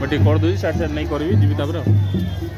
ମୁଁ ଟିକେ କରିଦେଉଛି ସାଇଡ଼୍ ସାର୍ ନେଇ କରିବି ଯିବି ତାପରେ ଆଉ